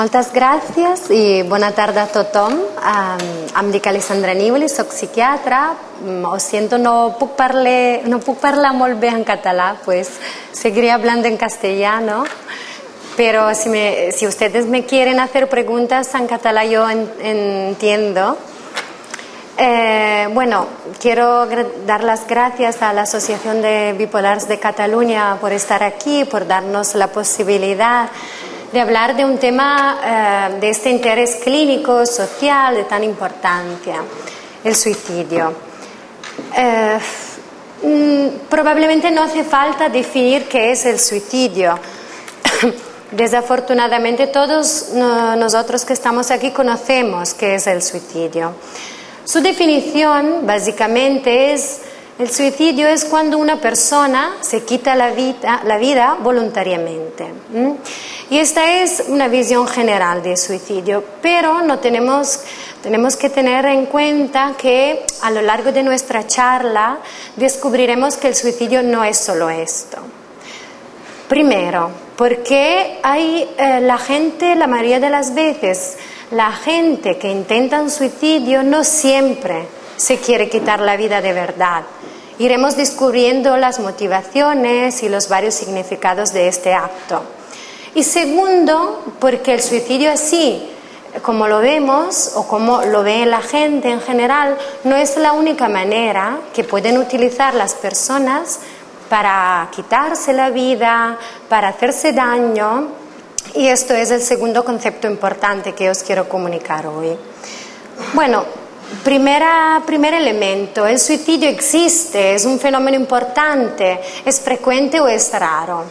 Moltes gràcies i bona tarda a tothom. Um, em dic Alessandra Nívoli, soc psiquiatra. Ho siento, no puc, parler, no puc parlar molt bé en català, pues seguiré hablando en castellano. Pero si, me, si ustedes me quieren hacer preguntas en catalán, yo en- entiendo. Eh, bueno, quiero dar las gracias a la Asociación de Bipolares de Cataluña por estar aquí, por darnos la posibilidad de hablar de un tema eh, de este interés clínico, social, de tan importancia, el suicidio. Eh, mm, probablemente no hace falta definir qué es el suicidio. Desafortunadamente todos no- nosotros que estamos aquí conocemos qué es el suicidio. Su definición básicamente es el suicidio es cuando una persona se quita la vida, voluntariamente. Y esta es una visión general del suicidio, pero no tenemos, tenemos que tener en cuenta que a lo largo de nuestra charla descubriremos que el suicidio no es solo esto. Primero, porque hay eh, la gente, la mayoría de las veces, la gente que intenta un suicidio no siempre se quiere quitar la vida de verdad. Iremos descubriendo las motivaciones y los varios significados de este acto. Y segundo, porque el suicidio así, como lo vemos o como lo ve la gente en general, no es la única manera que pueden utilizar las personas para quitarse la vida, para hacerse daño. Y esto es el segundo concepto importante que os quiero comunicar hoy. Bueno, primera, primer elemento, el suicidio existe, es un fenómeno importante, es frecuente o es raro.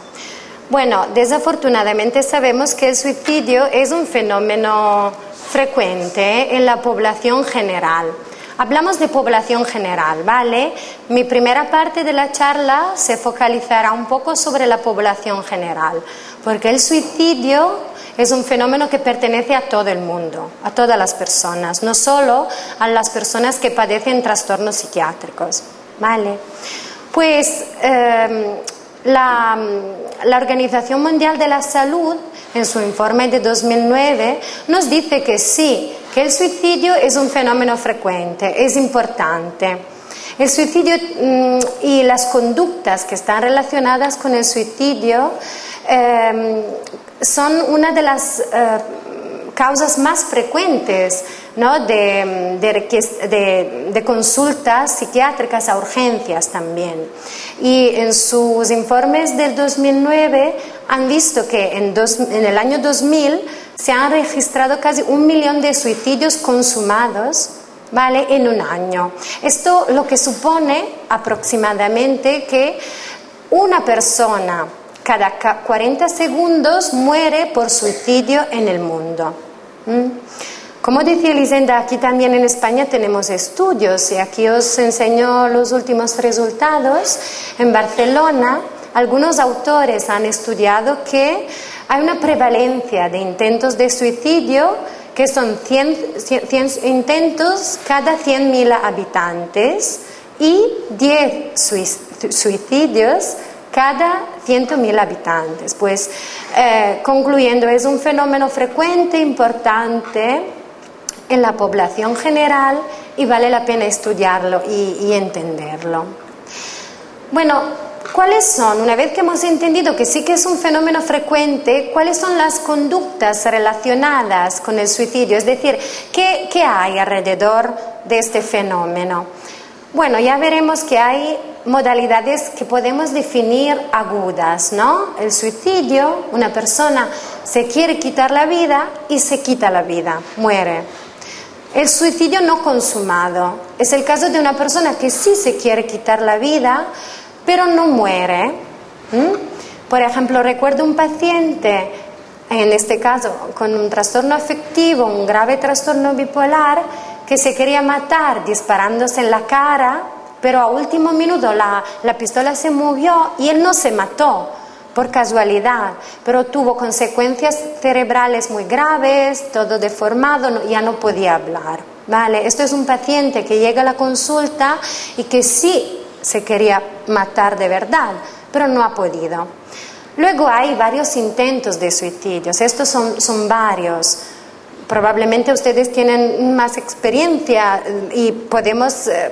Bueno, desafortunadamente sabemos que el suicidio es un fenómeno frecuente en la población general. Hablamos de población general, ¿vale? Mi primera parte de la charla se focalizará un poco sobre la población general, porque el suicidio es un fenómeno que pertenece a todo el mundo, a todas las personas, no solo a las personas que padecen trastornos psiquiátricos, ¿vale? Pues eh, la, Organización Mundial de la Salud, en su informe de 2009, nos dice que sí, que el suicidio es un fenómeno frecuente, es importante. El suicidio mm, y las conductas que están relacionadas con el suicidio eh, son una de las eh, causas más frecuentes ¿no? de, de de- de consultas psiquiátricas a urgencias también. Y en sus informes del 2009 han visto que en, dos- en el año 2000 se han registrado casi un millón de suicidios consumados ¿vale? en un año. Esto lo que supone aproximadamente que una persona cada ca- 40 segundos muere por suicidio en el mundo. ¿Mm? Como decía Lisenda, aquí también en España tenemos estudios y aquí os enseño los últimos resultados. En Barcelona, algunos autores han estudiado que hay una prevalencia de intentos de suicidio que son 100, 100 intentos cada 100.000 habitantes y 10 sui- suicidios cada 100.000 habitantes. Pues, eh, concluyendo, es un fenómeno frecuente, importante en la población general y vale la pena estudiarlo y, y entenderlo. Bueno, ¿cuáles son, una vez que hemos entendido que sí que es un fenómeno frecuente, cuáles son las conductas relacionadas con el suicidio? Es decir, ¿qué, qué hay alrededor de este fenómeno? Bueno, ya veremos que hay modalidades que podemos definir agudas, ¿no? El suicidio, una persona se quiere quitar la vida y se quita la vida, muere. El suicidio no consumado es el caso de una persona que sí se quiere quitar la vida, pero no muere. Por ejemplo, recuerdo un paciente, en este caso con un trastorno afectivo, un grave trastorno bipolar, que se quería matar disparándose en la cara, pero a último minuto la, la pistola se movió y él no se mató por casualidad, pero tuvo consecuencias cerebrales muy graves, todo deformado, ya no podía hablar. ¿vale? Esto es un paciente que llega a la consulta y que sí se quería matar de verdad, pero no ha podido. Luego hay varios intentos de suicidios, estos son, son varios. Probablemente ustedes tienen más experiencia y podemos, eh,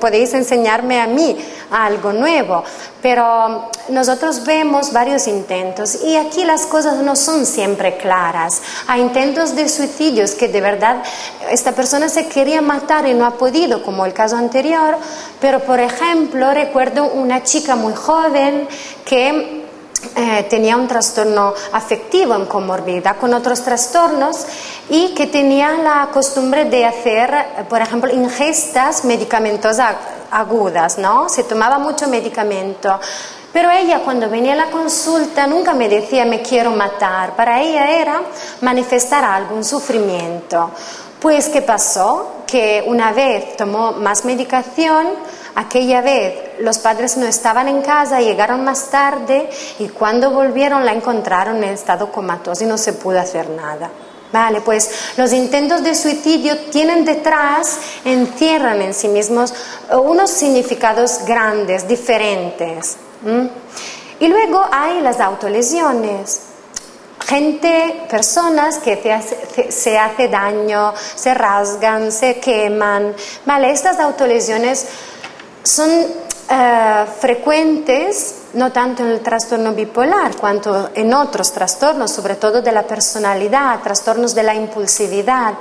podéis enseñarme a mí algo nuevo, pero nosotros vemos varios intentos y aquí las cosas no son siempre claras. Hay intentos de suicidios que de verdad esta persona se quería matar y no ha podido, como el caso anterior, pero por ejemplo recuerdo una chica muy joven que eh, tenía un trastorno afectivo en comorbilidad con otros trastornos y que tenía la costumbre de hacer, eh, por ejemplo, ingestas medicamentosas agudas, ¿no? Se tomaba mucho medicamento. Pero ella cuando venía a la consulta nunca me decía me quiero matar, para ella era manifestar algún sufrimiento. Pues ¿qué pasó? Que una vez tomó más medicación, Aquella vez los padres no estaban en casa, llegaron más tarde y cuando volvieron la encontraron en estado comatoso y no se pudo hacer nada. Vale, pues los intentos de suicidio tienen detrás, encierran en sí mismos unos significados grandes, diferentes. Y luego hay las autolesiones. Gente, personas que se hace daño, se rasgan, se queman. Vale, estas autolesiones son eh, frecuentes no tanto en el trastorno bipolar cuanto en otros trastornos, sobre todo de la personalidad, trastornos de la impulsividad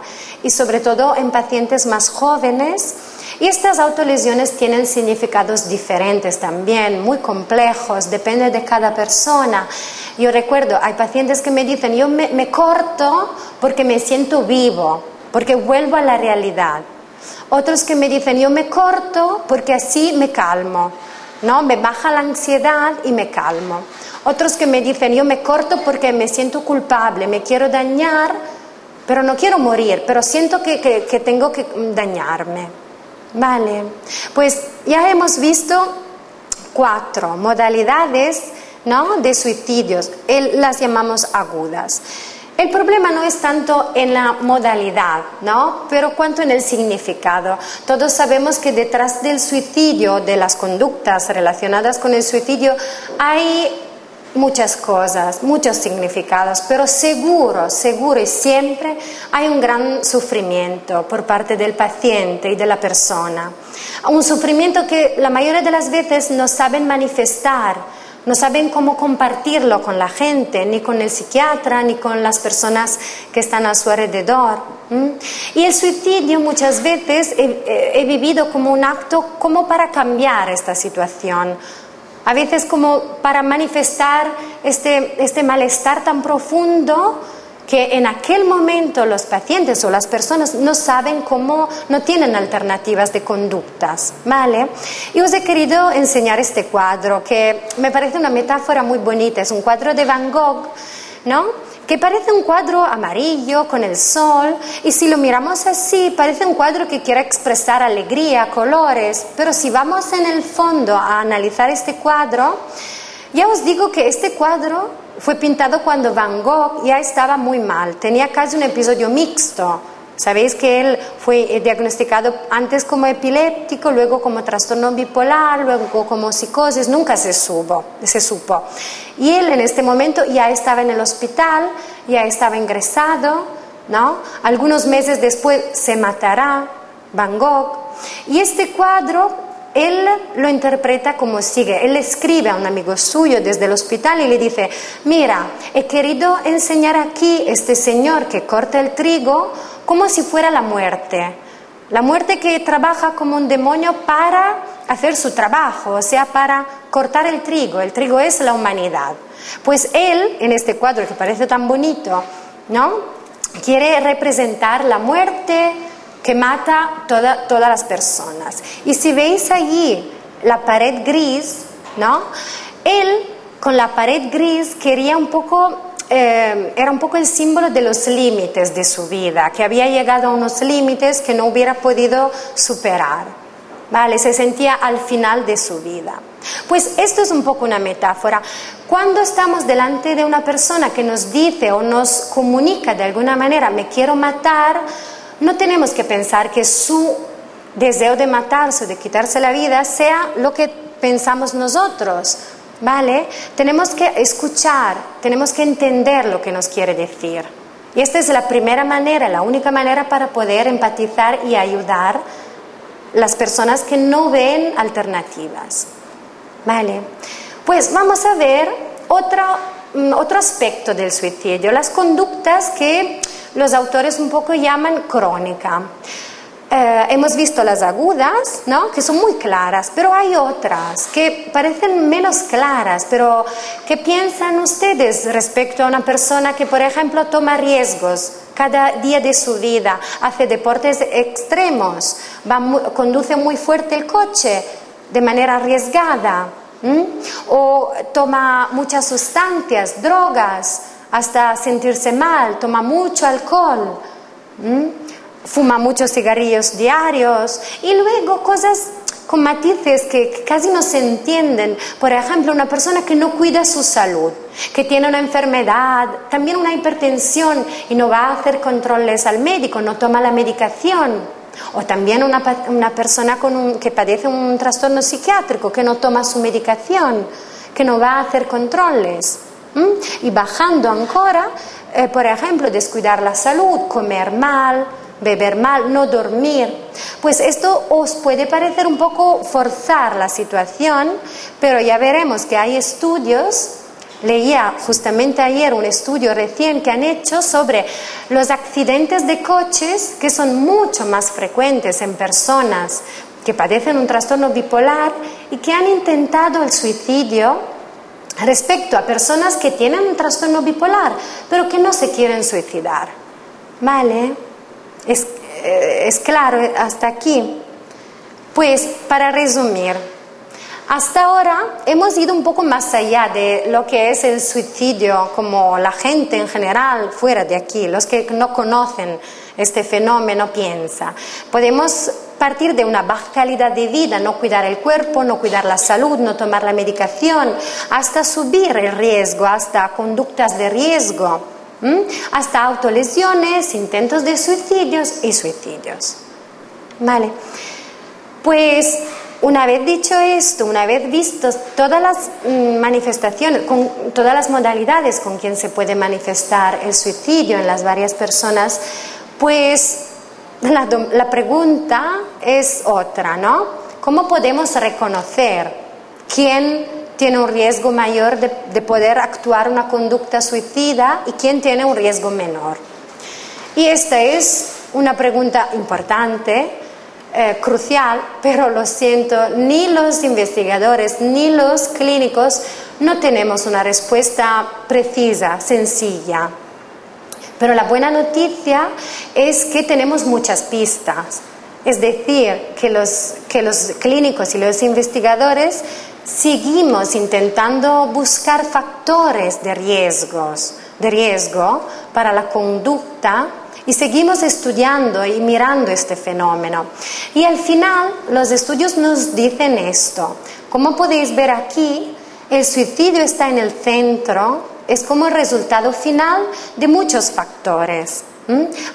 y sobre todo en pacientes más jóvenes. Y estas autolesiones tienen significados diferentes también, muy complejos, depende de cada persona. Yo recuerdo, hay pacientes que me dicen, yo me corto porque me siento vivo, porque vuelvo a la realidad. Otros que me dicen, yo me corto porque así me calmo, ¿no? Me baja la ansiedad y me calmo. Otros que me dicen, yo me corto porque me siento culpable, me quiero dañar, pero no quiero morir, pero siento que, que, tengo que dañarme. Vale, pues ya hemos visto cuatro modalidades ¿no? de suicidios, las llamamos agudas. El problema no es tanto en la modalidad, ¿no? Pero cuanto en el significado. Todos sabemos que detrás del suicidio, de las conductas relacionadas con el suicidio, hay muchas cosas, muchos significados, pero seguro, seguro y siempre hay un gran sufrimiento por parte del paciente y de la persona. Un sufrimiento que la mayoría de las veces no saben manifestar no saben cómo compartirlo con la gente, ni con el psiquiatra, ni con las personas que están a su alrededor. Y el suicidio muchas veces he, vivido como un acto como para cambiar esta situación. A veces como para manifestar este, este malestar tan profundo que en aquel momento los pacientes o las personas no saben cómo, no tienen alternativas de conductas, ¿vale? Y os he querido enseñar este cuadro que me parece una metáfora muy bonita, es un cuadro de Van Gogh, ¿no? que parece un cuadro amarillo con el sol y si lo miramos así parece un cuadro que quiere expresar alegría, colores, pero si vamos en el fondo a analizar este cuadro, ya os digo que este cuadro fue pintado cuando Van Gogh ya estaba muy mal, tenía casi un episodio mixto. Sabéis que él fue diagnosticado antes como epiléptico, luego como trastorno bipolar, luego como psicosis, nunca se, supo, se supo. Y él en este momento ya estaba en el hospital, ya estaba ingresado, ¿no? Algunos meses después se matará Van Gogh. Y este cuadro él lo interpreta como sigue. Él escribe a un amigo suyo desde el hospital y le dice, mira, he querido enseñar aquí este señor que corta el trigo como si fuera la muerte. La muerte que trabaja como un demonio para hacer su trabajo, o sea, para cortar el trigo. El trigo es la humanidad. Pues él, en este cuadro que parece tan bonito, ¿no? Quiere representar la muerte, que mata toda, todas las personas. Y si veis allí la pared gris, ¿no? Él con la pared gris quería un poco eh, era un poco el símbolo de los límites de su vida, que había llegado a unos límites que no hubiera podido superar. ¿Vale? Se sentía al final de su vida. Pues esto es un poco una metáfora. Cuando estamos delante de una persona que nos dice o nos comunica de alguna manera, me quiero matar, no tenemos que pensar que su deseo de matarse, de quitarse la vida, sea lo que pensamos nosotros, ¿vale? Tenemos que escuchar, tenemos que entender lo que nos quiere decir. Y esta es la primera manera, la única manera para poder empatizar y ayudar las personas que no ven alternativas. ¿Vale? Pues vamos a ver otro, mm, otro aspecto del suicidio, las conductas que los autores un poco llaman crónica. Eh, hemos visto las agudas, ¿no? que son muy claras, pero hay otras que parecen menos claras, pero ¿qué piensan ustedes respecto a una persona que, por ejemplo, toma riesgos cada día de su vida, hace deportes extremos, conduce muy fuerte el coche de manera arriesgada, o toma muchas sustancias, drogas, hasta sentirse mal, toma mucho alcohol? fuma muchos cigarrillos diarios y luego cosas con matices que, casi no se entienden. Por ejemplo, una persona que no cuida su salud, que tiene una enfermedad, también una hipertensión y no va a hacer controles al médico, no toma la medicación. O también una, una persona que padece un trastorno psiquiátrico, que no toma su medicación, que no va a hacer controles. Y bajando ancora, eh, por ejemplo, descuidar la salud, comer mal, beber mal, no dormir. Pues esto os puede parecer un poco forzar la situación, pero ya veremos que hay estudios, leía justamente ayer un estudio recién que han hecho sobre los accidentes de coches que son mucho más frecuentes en personas que padecen un trastorno bipolar y que han intentado el suicidio respecto a personas que tienen un trastorno bipolar, pero que no se quieren suicidar. ¿Vale? Eh, es, claro hasta aquí. Pues para resumir, hasta ahora hemos ido un poco más allá de lo que es el suicidio, como la gente en general fuera de aquí, los que no conocen este fenómeno piensa. Podemos partir de una baja calidad de vida, no cuidar el cuerpo, no cuidar la salud, no tomar la medicación, hasta subir el riesgo, hasta conductas de riesgo hasta autolesiones, intentos de suicidios y suicidios. Vale. Pues una vez dicho esto, una vez visto todas las mm, manifestaciones, con todas las modalidades con quien se puede manifestar el suicidio en las varias personas, pues la, pregunta es otra, ¿no? ¿Cómo podemos reconocer quién tiene un riesgo mayor de, poder actuar una conducta suicida y quién tiene un riesgo menor. Y esta es una pregunta importante, eh, crucial, pero lo siento, ni los investigadores ni los clínicos no tenemos una respuesta precisa, sencilla. Pero la buena noticia es que tenemos muchas pistas. Es decir, que los, que los clínicos y los investigadores seguimos intentando buscar factores de riesgos, de riesgo para la conducta y seguimos estudiando y mirando este fenómeno. Y al final los estudios nos dicen esto. Como podéis ver aquí, el suicidio está en el centro, es como el resultado final de muchos factores.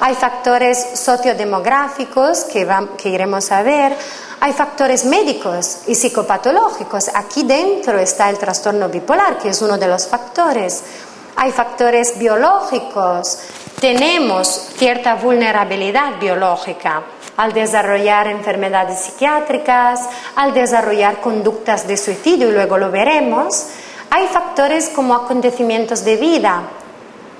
Hay factores sociodemográficos que, que iremos a ver, hay factores médicos y psicopatológicos. Aquí dentro está el trastorno bipolar, que es uno de los factores. Hay factores biológicos. Tenemos cierta vulnerabilidad biológica al desarrollar enfermedades psiquiátricas, al desarrollar conductas de suicidio, y luego lo veremos. Hay factores como acontecimientos de vida,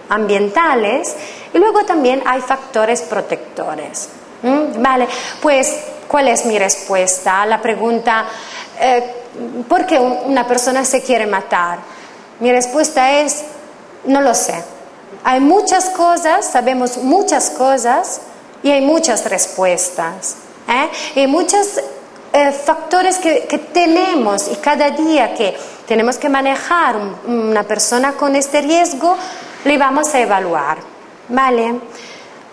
ambientales y luego también hay factores protectores. ¿Mm? Vale, pues, ¿cuál es mi respuesta a la pregunta eh, ¿por qué una persona se quiere matar? Mi respuesta es, no lo sé. Hay muchas cosas, sabemos muchas cosas y hay muchas respuestas. ¿eh? Y muchos eh, factores que, que, tenemos y cada día que tenemos que manejar una persona con este riesgo, le vamos a evaluar. ¿Vale?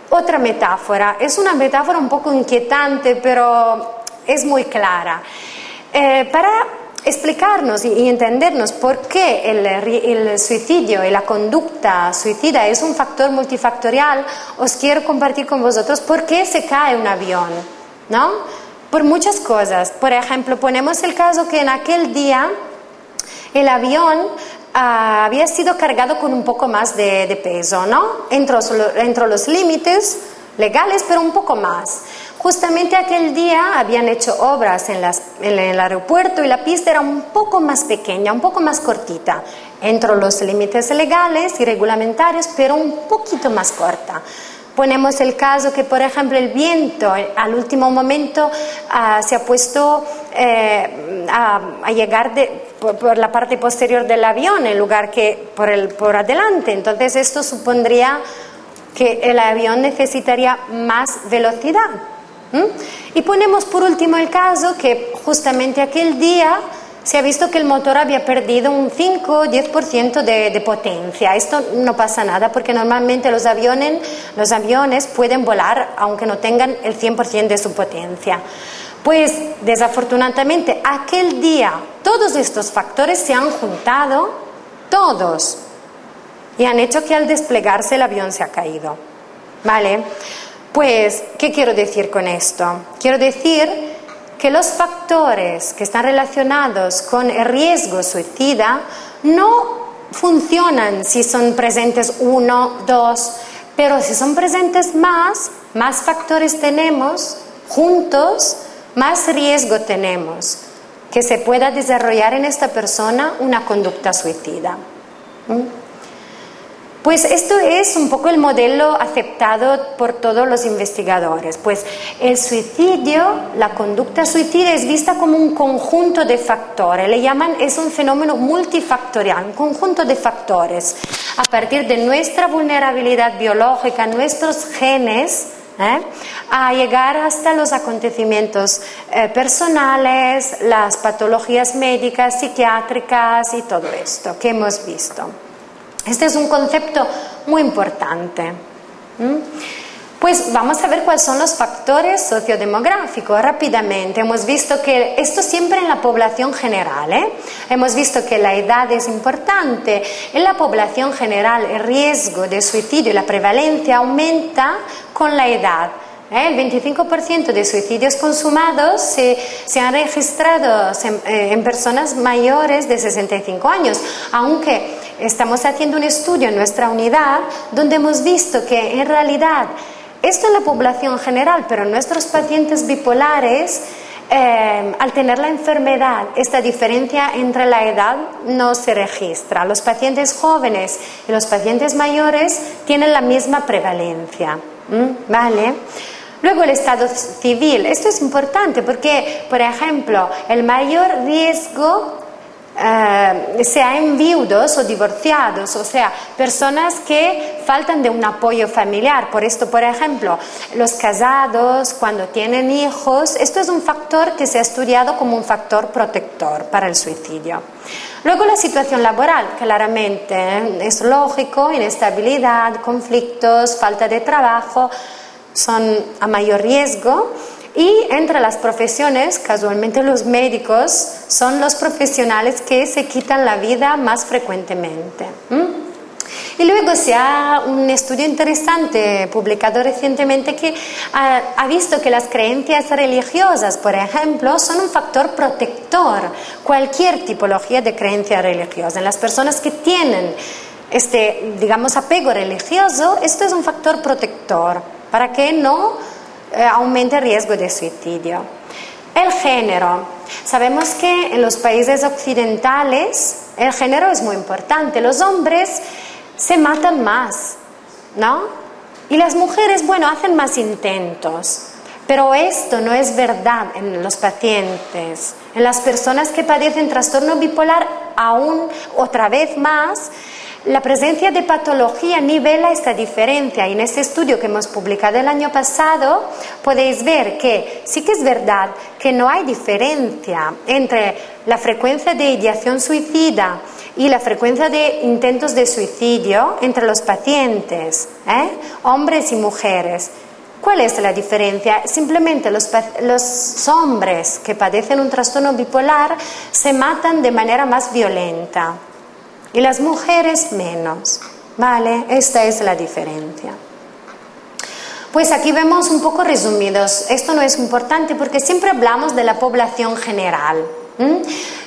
Otra metáfora, es una metáfora un poco inquietante, pero es muy clara. Eh, para explicarnos y, entendernos por qué el, el, suicidio y la conducta suicida es un factor multifactorial, os quiero compartir con vosotros por qué se cae un avión, ¿no? Por muchas cosas. Por ejemplo, ponemos el caso que en aquel día el avión ah, había sido cargado con un poco más de, peso, ¿no? Entre, los límites legales, pero un poco más. Justamente aquel día habían hecho obras en, el aeropuerto y la pista era un poco más pequeña, un poco más cortita, entre los límites legales y reglamentarios, pero un poquito más corta. Ponemos el caso que, por ejemplo, el viento al último momento ah, se ha puesto eh, a, llegar por, la parte posterior del avión en lugar que por, el, por adelante. Entonces, esto supondría que el avión necesitaría más velocidad. Y ponemos por último el caso que justamente aquel día se ha visto que el motor había perdido un 5 o 10% de, de, potencia. Esto no pasa nada porque normalmente los aviones, los aviones pueden volar aunque no tengan el 100% de su potencia. Pues desafortunadamente aquel día todos estos factores se han juntado, todos, y han hecho que al desplegarse el avión se ha caído. ¿Vale? Pues, ¿qué quiero decir con esto? Quiero decir que los factores que están relacionados con el riesgo suicida no funcionan si son presentes uno, dos, pero si son presentes más, más factores tenemos, juntos, más riesgo tenemos que se pueda desarrollar en esta persona una conducta suicida. ¿Mm? Pues esto es un poco el modelo aceptado por todos los investigadores. Pues el suicidio, la conducta suicida es vista como un conjunto de factores. Le llaman, es un fenómeno multifactorial, un conjunto de factores. A partir de nuestra vulnerabilidad biológica, nuestros genes, ¿eh? a llegar hasta los acontecimientos eh, personales, las patologías médicas, psiquiátricas y todo esto que hemos visto. Este es un concepto muy importante. Pues vamos a ver cuáles son los factores sociodemográficos rápidamente. Hemos visto que esto siempre en la población general. ¿eh? Hemos visto que la edad es importante. En la población general el riesgo de suicidio y la prevalencia aumenta con la edad. ¿eh? El 25% de suicidios consumados se, han registrado eh, en, personas mayores de 65 años, aunque estamos haciendo un estudio en nuestra unidad donde hemos visto que en realidad esto en la población general, pero en nuestros pacientes bipolares, eh, al tener la enfermedad, esta diferencia entre la edad no se registra. Los pacientes jóvenes y los pacientes mayores tienen la misma prevalencia. ¿Vale? Luego el estado civil. Esto es importante porque, por ejemplo, el mayor riesgo eh, sea en viudos o divorciados, o sea, personas que faltan de un apoyo familiar. Por esto, por ejemplo, los casados, cuando tienen hijos, esto es un factor que se ha estudiado como un factor protector para el suicidio. Luego la situación laboral, claramente ¿eh? es lógico, inestabilidad, conflictos, falta de trabajo son a mayor riesgo y entre las profesiones, casualmente los médicos son los profesionales que se quitan la vida más frecuentemente. Y luego se ha un estudio interesante publicado recientemente que ha, ha, visto que las creencias religiosas, por ejemplo, son un factor protector. Cualquier tipología de creencia religiosa. En las personas que tienen este, digamos, apego religioso, esto es un factor protector para que no eh, aumente el riesgo de suicidio. El género. Sabemos que en los países occidentales el género es muy importante. Los hombres se matan más, ¿no? Y las mujeres, bueno, hacen más intentos. Pero esto no es verdad en los pacientes. En las personas que padecen trastorno bipolar, aún otra vez más, la presencia de patología nivela esta diferencia y en este estudio que hemos publicado el año pasado podéis ver que sí que es verdad que no hay diferencia entre la frecuencia de ideación suicida y la frecuencia de intentos de suicidio entre los pacientes, ¿eh? hombres y mujeres. ¿Cuál es la diferencia? Simplemente los, los, hombres que padecen un trastorno bipolar se matan de manera más violenta y las mujeres menos. ¿Vale? Esta es la diferencia. Pues aquí vemos un poco resumidos. Esto no es importante porque siempre hablamos de la población general.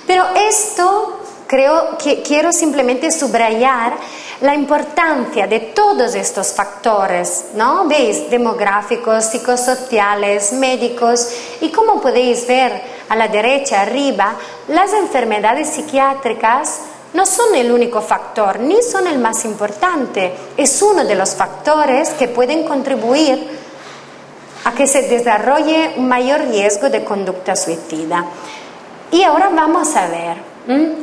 Pero esto creo que quiero simplemente subrayar la importancia de todos estos factores, ¿no? ¿Veis? Demográficos, psicosociales, médicos y como podéis ver a la derecha arriba, las enfermedades psiquiátricas no son el único factor ni son el más importante, es uno de los factores que pueden contribuir a que se desarrolle un mayor riesgo de conducta suicida. Y ahora vamos a ver,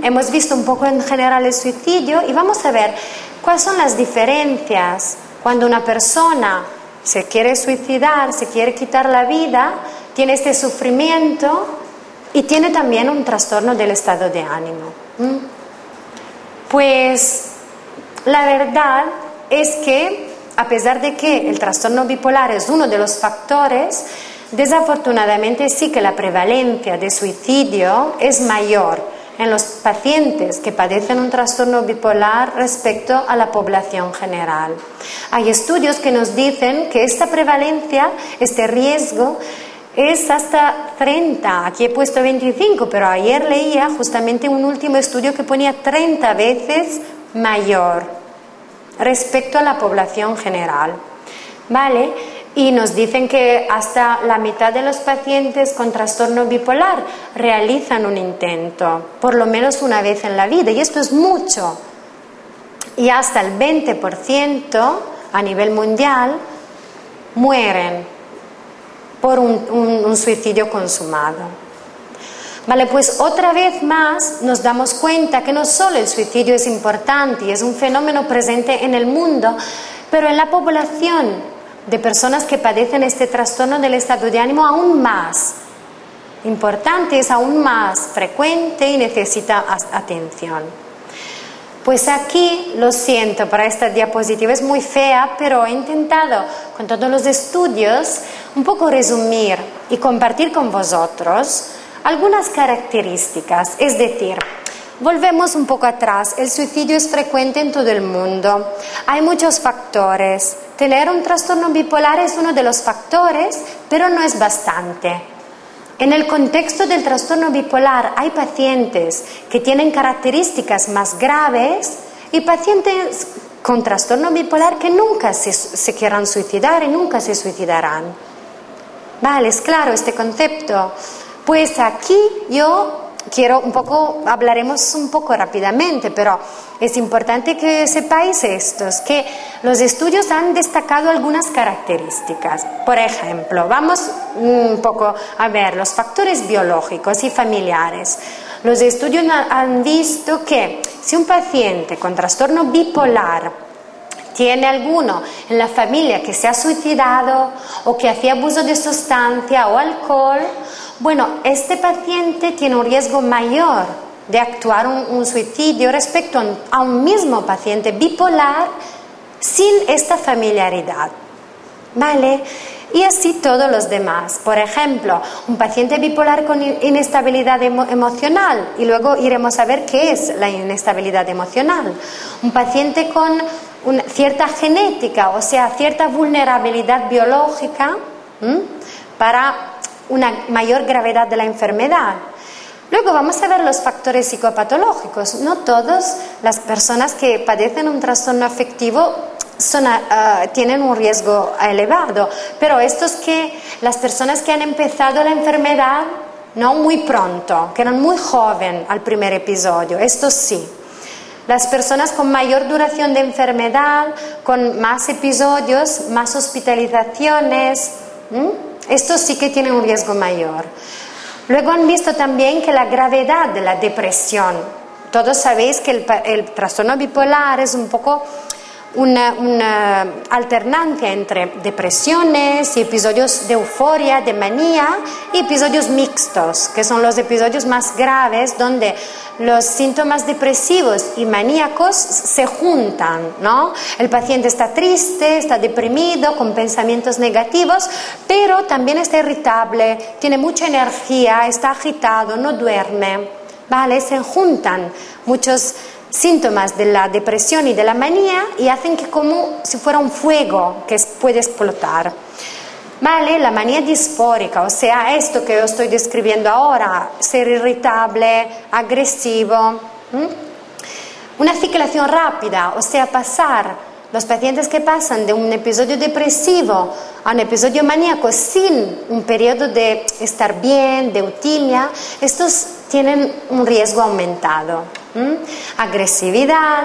hemos visto un poco en general el suicidio y vamos a ver cuáles son las diferencias cuando una persona se quiere suicidar, se quiere quitar la vida, tiene este sufrimiento y tiene también un trastorno del estado de ánimo. Pues la verdad es que a pesar de que el trastorno bipolar es uno de los factores, desafortunadamente sí que la prevalencia de suicidio es mayor en los pacientes que padecen un trastorno bipolar respecto a la población general. Hay estudios que nos dicen que esta prevalencia, este riesgo, es hasta 30. Aquí he puesto 25, pero ayer leía justamente un último estudio que ponía 30 veces mayor respecto a la población general. ¿Vale? Y nos dicen que hasta la mitad de los pacientes con trastorno bipolar realizan un intento, por lo menos una vez en la vida, y esto es mucho. Y hasta el 20% a nivel mundial mueren por un, suicidio consumado. Vale, pues otra vez más nos damos cuenta que no solo el suicidio es importante y es un fenómeno presente en el mundo, pero en la población de personas que padecen este trastorno del estado de ánimo aún más importante, es aún más frecuente y necesita atención. Pues aquí, lo siento, para esta diapositiva es muy fea, pero he intentado con todos los estudios un poco resumir y compartir con vosotros algunas características. Es decir, volvemos un poco atrás, el suicidio es frecuente en todo el mundo, hay muchos factores. Tener un trastorno bipolar es uno de los factores, pero no es bastante. En el contexto del trastorno bipolar hay pacientes que tienen características más graves y pacientes con trastorno bipolar que nunca se, se quieran suicidar y nunca se suicidarán. Vale, es claro este concepto. Pues aquí yo quiero un poco, hablaremos un poco rápidamente, pero es importante que sepáis esto, que los estudios han destacado algunas características. Por ejemplo, vamos un poco a ver los factores biológicos y familiares. Los estudios han visto que si un paciente con trastorno bipolar tiene alguno en la familia que se ha suicidado o que hacía abuso de sustancia o alcohol, bueno, este paciente tiene un riesgo mayor de actuar un, suicidio respecto a un mismo paciente bipolar sin esta familiaridad. ¿Vale? Y así todos los demás. Por ejemplo, un paciente bipolar con inestabilidad emocional, y luego iremos a ver qué es la inestabilidad emocional. Un paciente con una cierta genética, o sea, cierta vulnerabilidad biológica para una mayor gravedad de la enfermedad. Luego vamos a ver los factores psicopatológicos. No todas las personas que padecen un trastorno afectivo tienen un riesgo elevado, pero estos que las personas que han empezado la enfermedad no muy pronto, que eran muy jóvenes al primer episodio, estos sí. Las personas con mayor duración de enfermedad, con más episodios, más hospitalizaciones, estos sí que tienen un riesgo mayor. Luego han visto también que la gravedad de la depresión, todos sabéis que el, trastorno bipolar es un poco una, alternancia entre depresiones y episodios de euforia, de manía y episodios mixtos, que son los episodios más graves donde los síntomas depresivos y maníacos se juntan, ¿no? El paciente está triste, está deprimido, con pensamientos negativos, pero también está irritable, tiene mucha energía, está agitado, no duerme, ¿vale? Se juntan muchos síntomas de la depresión y de la manía y hacen que como si fuera un fuego que puede explotar. Vale, la manía disfórica, o sea, esto que yo estoy describiendo ahora, ser irritable, agresivo, Una ciclación rápida, o sea, pasar los pacientes que pasan de un episodio depresivo a un episodio maníaco sin un periodo de estar bien, de eutimia, estos tienen un riesgo aumentado. Agresividad,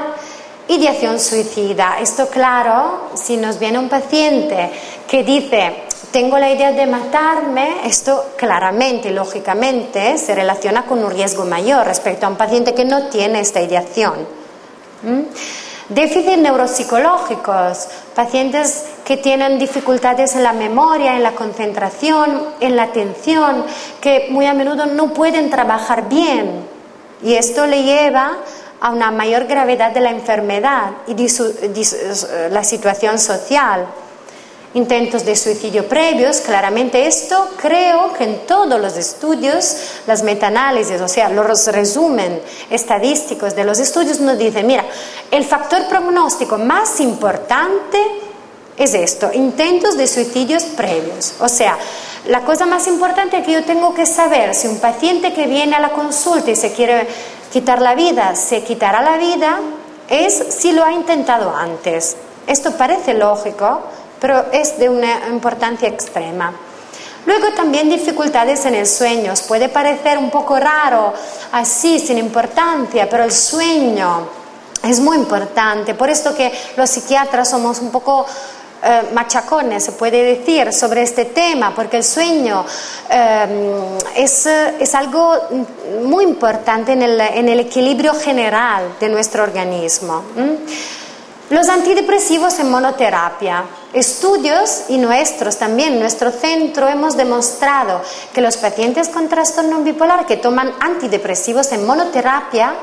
ideación suicida. Esto claro, si nos viene un paciente que dice, tengo la idea de matarme, esto claramente, lógicamente, se relaciona con un riesgo mayor respecto a un paciente que no tiene esta ideación. Déficits neuropsicológicos, pacientes que tienen dificultades en la memoria, en la concentración, en la atención, que muy a menudo no pueden trabajar bien. Y esto le lleva a una mayor gravedad de la enfermedad y la situación social intentos de suicidio previos, claramente esto creo que en todos los estudios, las metaanálisis, o sea, los resumen estadísticos de los estudios nos dicen, mira, el factor pronóstico más importante es esto, intentos de suicidios previos. O sea, la cosa más importante que yo tengo que saber si un paciente que viene a la consulta y se quiere quitar la vida, se quitará la vida, es si lo ha intentado antes. Esto parece lógico, pero es de una importancia extrema. Luego también dificultades en el sueño. Puede parecer un poco raro, así, sin importancia, pero el sueño es muy importante. Por esto que los psiquiatras somos un poco eh, machacones, se puede decir, sobre este tema, porque el sueño eh, es, algo muy importante en el, equilibrio general de nuestro organismo. Los antidepresivos en monoterapia. Estudios y nuestros también, nuestro centro, hemos demostrado que los pacientes con trastorno bipolar que toman antidepresivos en monoterapia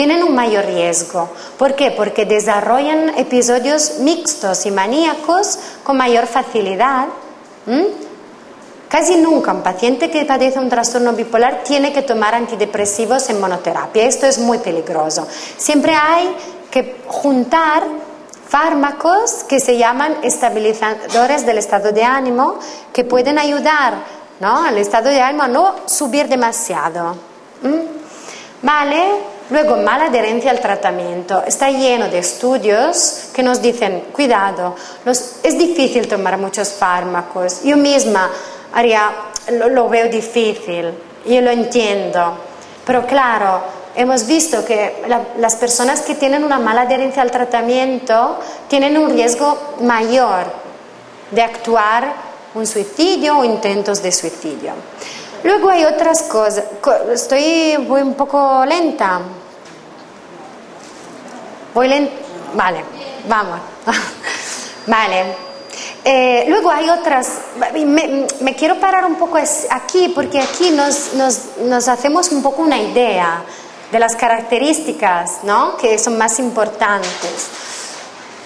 tienen un mayor riesgo. ¿Por qué? Porque desarrollan episodios mixtos y maníacos con mayor facilidad. Casi nunca un paciente que padece un trastorno bipolar tiene que tomar antidepresivos en monoterapia. Esto es muy peligroso. Siempre hay que juntar fármacos que se llaman estabilizadores del estado de ánimo que pueden ayudar ¿no? al estado de ánimo a no subir demasiado. ¿Vale? Luego, mala adherencia al tratamiento. Está lleno de estudios que nos dicen, cuidado, es difícil tomar muchos fármacos. Yo misma haría, lo veo difícil, yo lo entiendo. Pero claro, hemos visto que las personas que tienen una mala adherencia al tratamiento tienen un riesgo mayor de actuar un suicidio o intentos de suicidio. Luego hay otras cosas. Estoy un poco lenta. Voy lenta. Vale, vamos. vale. Eh, luego hay otras, me, quiero parar un poco aquí porque aquí nos, nos, hacemos un poco una idea de las características ¿no? que son más importantes.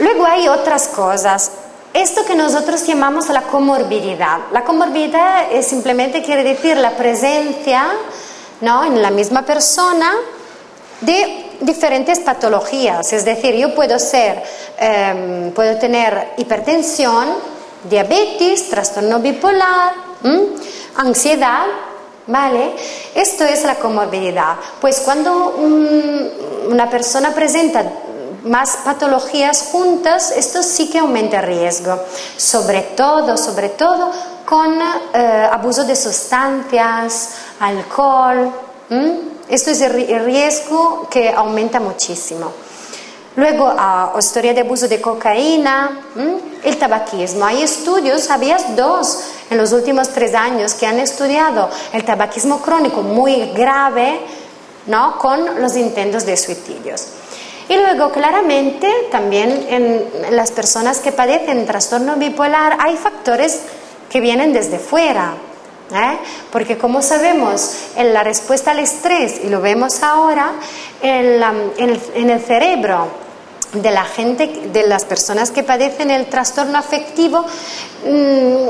Luego hay otras cosas. Esto que nosotros llamamos la comorbilidad. La comorbilidad es simplemente quiere decir la presencia ¿no? en la misma persona de diferentes patologías. Es decir, yo puedo ser, em, puedo tener hipertensión, diabetes, trastorno bipolar, ansiedad, ¿vale? Esto es la comorbilidad. Pues cuando una persona presenta más patologías juntas, esto sí que aumenta el riesgo, sobre todo, sobre todo con eh, abuso de sustancias, alcohol. Esto es el riesgo que aumenta muchísimo. Luego, historia de abuso de cocaína, el tabaquismo. Hay estudios, habías dos en los últimos tres años que han estudiado el tabaquismo crónico muy grave ¿no? con los intentos de suicidios. Y luego, claramente, también en las personas que padecen trastorno bipolar hay factores que vienen desde fuera. ¿eh? Porque como sabemos, en la respuesta al estrés, y lo vemos ahora, en, el, cerebro de la gente, de las personas que padecen el trastorno afectivo, mm,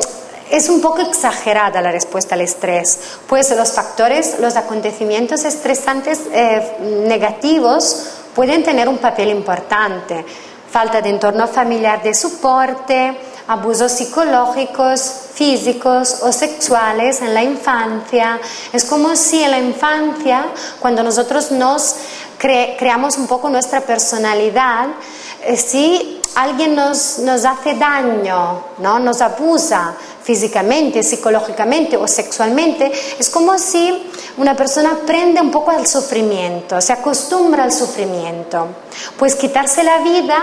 es un poco exagerada la respuesta al estrés, pues los factores, los acontecimientos estresantes eh, negativos pueden tener un papel importante. Falta de entorno familiar de soporte, abusos psicológicos, físicos o sexuales en la infancia. Es como si en la infancia, cuando nosotros nos creamos un poco nuestra personalidad, eh, si alguien nos, nos hace daño, ¿no? nos abusa físicamente, psicológicamente o sexualmente, es como si una persona aprende un poco al sufrimiento, se acostumbra al sufrimiento. Pues quitarse la vida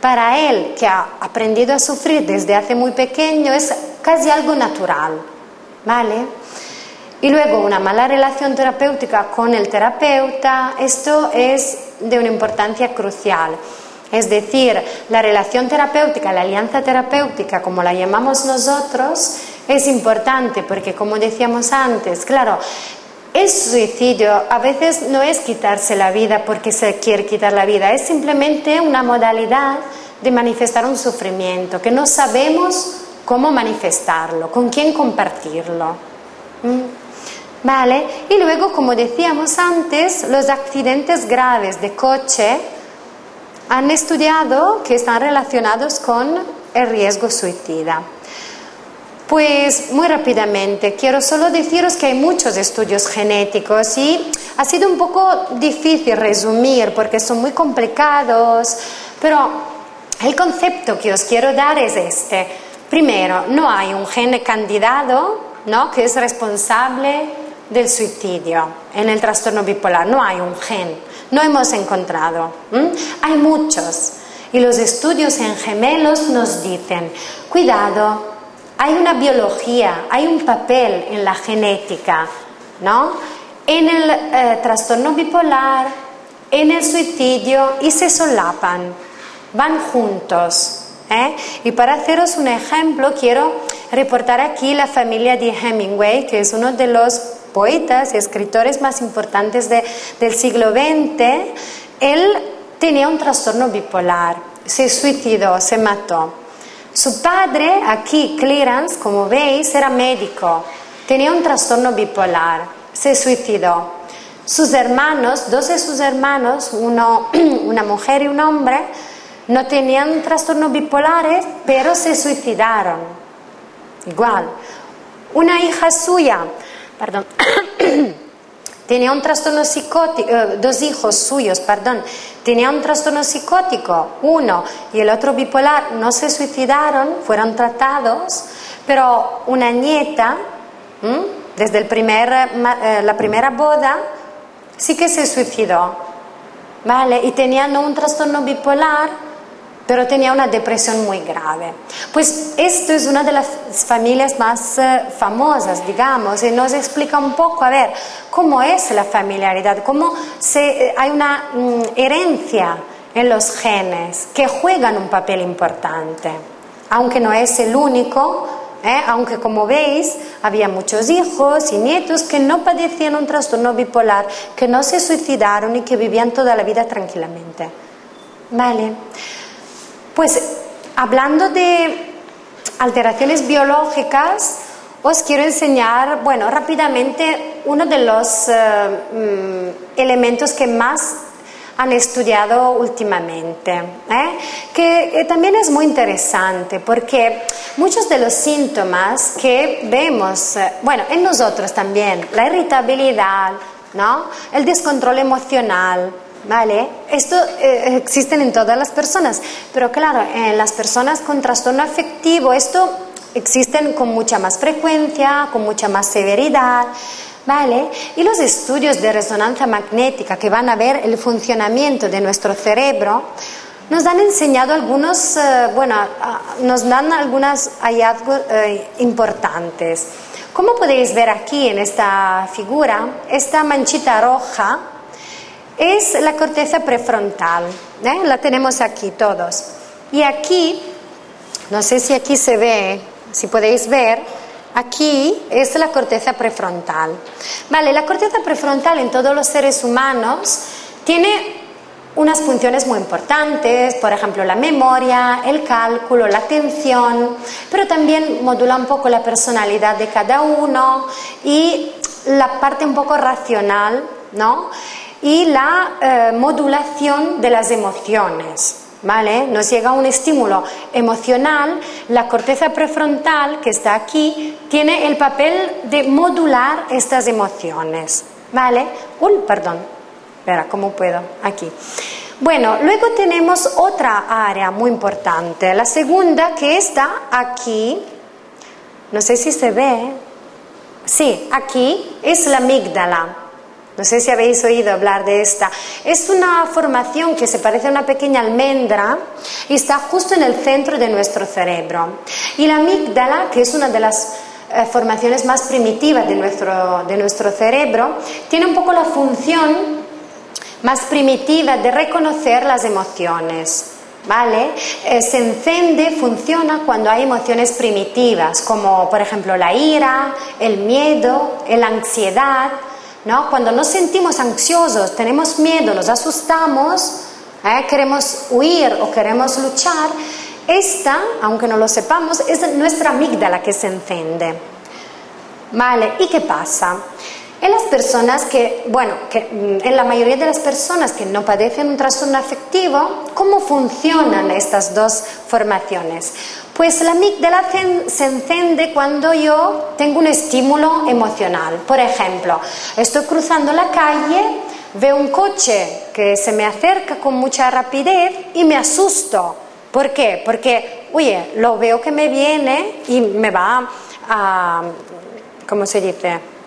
para él, que ha aprendido a sufrir desde hace muy pequeño, es casi algo natural. ¿Vale? Y luego una mala relación terapéutica con el terapeuta, esto es de una importancia crucial. Es decir, la relación terapéutica, la alianza terapéutica, como la llamamos nosotros, es importante porque, como decíamos antes, claro, el suicidio a veces no es quitarse la vida porque se quiere quitar la vida, es simplemente una modalidad de manifestar un sufrimiento que no sabemos cómo manifestarlo, con quién compartirlo. ¿Mm? ¿Vale? Y luego, como decíamos antes, los accidentes graves de coche han estudiado que están relacionados con el riesgo suicida. Pues muy rápidamente, quiero solo deciros que hay muchos estudios genéticos y ha sido un poco difícil resumir porque son muy complicados, pero el concepto que os quiero dar es este. Primero, no hay un gen candidato ¿no? que es responsable del suicidio en el trastorno bipolar, no hay un gen, no hemos encontrado. Hay muchos y los estudios en gemelos nos dicen, cuidado, hay una biología, hay un papel en la genética, ¿no? En el eh, trastorno bipolar, en el suicidio y se solapan, van juntos. ¿eh? Y para haceros un ejemplo, quiero reportar aquí la familia de Hemingway, que es uno de los poetas y escritores más importantes del siglo XX. Él tenía un trastorno bipolar, se suicidó, se mató. Su padre, aquí Clearance, como veis, era médico, tenía un trastorno bipolar, se suicidó. Sus hermanos, dos de sus hermanos, uno, una mujer y un hombre, no tenían trastornos bipolares, pero se suicidaron. Igual. Una hija suya, perdón, tenía un trastorno psicótico, eh, dos hijos suyos, perdón, tenía un trastorno psicótico, uno y el otro bipolar, no se suicidaron, fueron tratados, pero una nieta, desde el primer, eh, la primera boda, sí que se suicidó, ¿vale? Y tenían un trastorno bipolar pero tenía una depresión muy grave. Pues esto es una de las familias más eh, famosas, digamos, y nos explica un poco, a ver, cómo es la familiaridad, cómo se, eh, hay una mm, herencia en los genes que juegan un papel importante, aunque no es el único, ¿eh? aunque como veis había muchos hijos y nietos que no padecían un trastorno bipolar, que no se suicidaron y que vivían toda la vida tranquilamente. Vale. Pues hablando de alteraciones biológicas, os quiero enseñar, bueno, rápidamente uno de los eh, mm, elementos que más han estudiado últimamente, ¿eh? que también es muy interesante porque muchos de los síntomas que vemos, eh, bueno, en nosotros también, la irritabilidad, ¿no? el descontrol emocional, ¿Vale? Esto eh, existe en todas las personas, pero claro, en las personas con trastorno afectivo esto existen con mucha más frecuencia, con mucha más severidad, ¿vale? Y los estudios de resonancia magnética que van a ver el funcionamiento de nuestro cerebro nos han enseñado algunos, eh, bueno, nos dan algunos hallazgos eh, importantes. Como podéis ver aquí en esta figura, esta manchita roja, es la corteza prefrontal. ¿eh? La tenemos aquí todos. Y aquí, no sé si aquí se ve, si podéis ver, aquí es la corteza prefrontal. Vale, la corteza prefrontal en todos los seres humanos tiene unas funciones muy importantes, por ejemplo la memoria, el cálculo, la atención, pero también modula un poco la personalidad de cada uno y la parte un poco racional, ¿no? Y la eh, modulación de las emociones. ¿Vale? Nos llega un estímulo emocional, la corteza prefrontal que está aquí tiene el papel de modular estas emociones. ¿Vale? Uy, perdón. espera, ¿cómo puedo? Aquí. Bueno, luego tenemos otra área muy importante, la segunda que está aquí, no sé si se ve, sí, aquí es la amígdala. No sé si habéis oído hablar de esta. Es una formación que se parece a una pequeña almendra y está justo en el centro de nuestro cerebro. Y la amígdala, que es una de las eh, formaciones más primitivas de nuestro, de nuestro cerebro, tiene un poco la función más primitiva de reconocer las emociones. ¿Vale? Eh, se enciende, funciona cuando hay emociones primitivas, como por ejemplo la ira, el miedo, la ansiedad. ¿No? Cuando nos sentimos ansiosos, tenemos miedo, nos asustamos, ¿eh? queremos huir o queremos luchar, esta, aunque no lo sepamos, es nuestra amígdala que se enciende. ¿Vale? ¿Y qué pasa? En las personas que, bueno, mm, en la mayoría de las personas que no padecen un trastorno afectivo, ¿cómo funcionan estas dos formaciones? Pues la amígdala se enciende cuando yo tengo un estímulo emocional. Por ejemplo, estoy cruzando la calle, veo un coche que se me acerca con mucha rapidez y me asusto. ¿Por qué? Porque, oye, lo veo que me viene y me va a, ¿cómo se dice?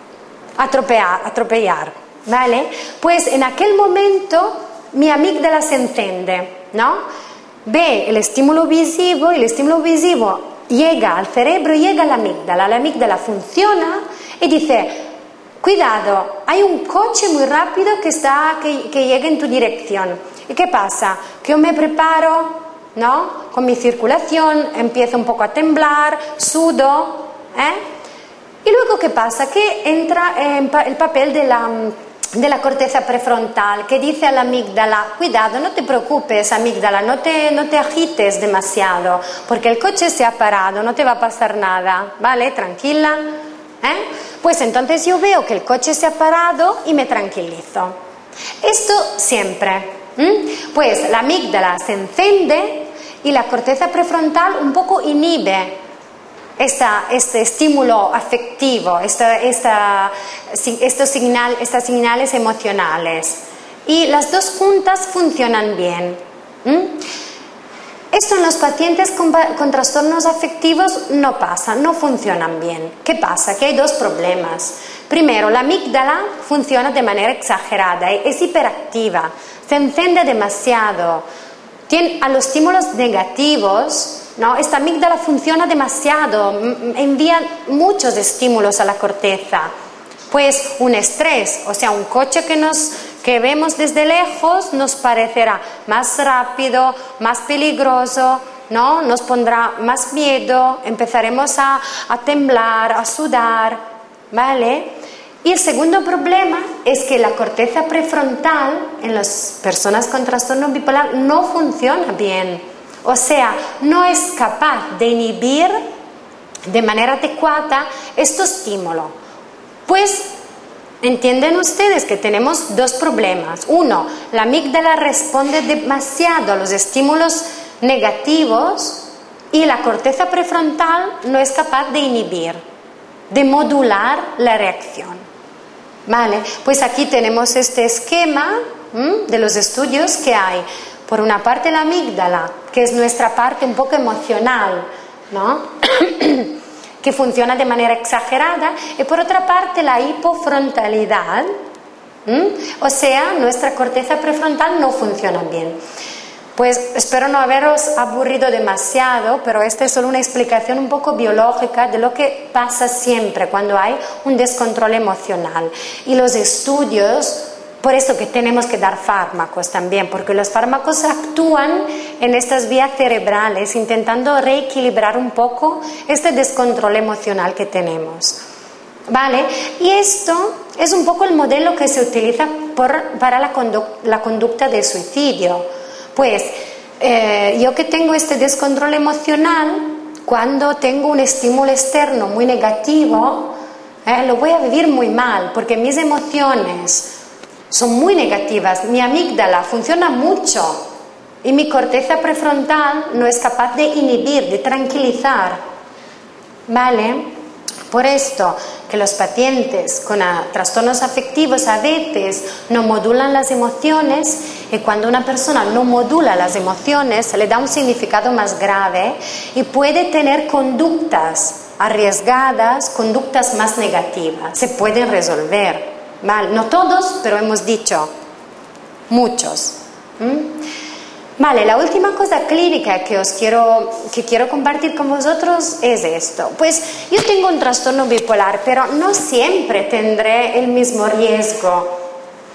Atropellar, atropellar, ¿vale? Pues en aquel momento mi amígdala se enciende, ¿no? Ve el estímulo visivo y el estímulo visivo llega al cerebro, llega a la amígdala, la amígdala funciona y dice, cuidado, hay un coche muy rápido que, está, que, que llega en tu dirección. ¿Y qué pasa? Que yo me preparo, ¿no? Con mi circulación, empiezo un poco a temblar, sudo, ¿eh? Y luego, ¿qué pasa? Que entra el papel de la, de la corteza prefrontal que dice a la amígdala, cuidado, no te preocupes amígdala, no te, no te agites demasiado, porque el coche se ha parado, no te va a pasar nada, ¿vale? Tranquila. ¿eh? Pues entonces yo veo que el coche se ha parado y me tranquilizo. Esto siempre. Pues la amígdala se enciende y la corteza prefrontal un poco inhibe este estímulo afectivo, esta, estos señales emocionales. Y las dos juntas funcionan bien. Esto en los pacientes con, con, trastornos afectivos no pasa, no funcionan bien. ¿Qué pasa? Que hay dos problemas. Primero, la amígdala funciona de manera exagerada, es hiperactiva, se enciende demasiado. Tiene, a los estímulos negativos ¿no? Esta amígdala funciona demasiado, envía muchos estímulos a la corteza. Pues un estrés, o sea, un coche que, nos, que vemos desde lejos nos parecerá más rápido, más peligroso, ¿no? Nos pondrá más miedo, empezaremos a, a temblar, a sudar, ¿vale? Y el segundo problema es que la corteza prefrontal en las personas con trastorno bipolar no funciona bien. O sea, no es capaz de inhibir de manera adecuada este estímulo. Pues entienden ustedes que tenemos dos problemas. Uno, la amígdala responde demasiado a los estímulos negativos y la corteza prefrontal no es capaz de inhibir, de modular la reacción. ¿Vale? Pues aquí tenemos este esquema de los estudios que hay por una parte la amígdala, que es nuestra parte un poco emocional, ¿no? que funciona de manera exagerada, y por otra parte la hipofrontalidad, o sea, nuestra corteza prefrontal no funciona bien. Pues espero no haberos aburrido demasiado, pero esta es solo una explicación un poco biológica de lo que pasa siempre cuando hay un descontrol emocional. Y los estudios por eso que tenemos que dar fármacos también, porque los fármacos actúan en estas vías cerebrales, intentando reequilibrar un poco este descontrol emocional que tenemos. ¿Vale? Y esto es un poco el modelo que se utiliza para la, conducta de suicidio. Pues eh, yo que tengo este descontrol emocional, cuando tengo un estímulo externo muy negativo, eh, lo voy a vivir muy mal, porque mis emociones, son muy negativas. Mi amígdala funciona mucho y mi corteza prefrontal no es capaz de inhibir, de tranquilizar. ¿Vale? Por esto que los pacientes con trastornos afectivos a no modulan las emociones y cuando una persona no modula las emociones le da un significado más grave y puede tener conductas arriesgadas, conductas más negativas. Se pueden resolver. No todos, pero hemos dicho muchos. Vale, la última cosa clínica que os quiero, que quiero compartir con vosotros es esto. Pues yo tengo un trastorno bipolar, pero no siempre tendré el mismo riesgo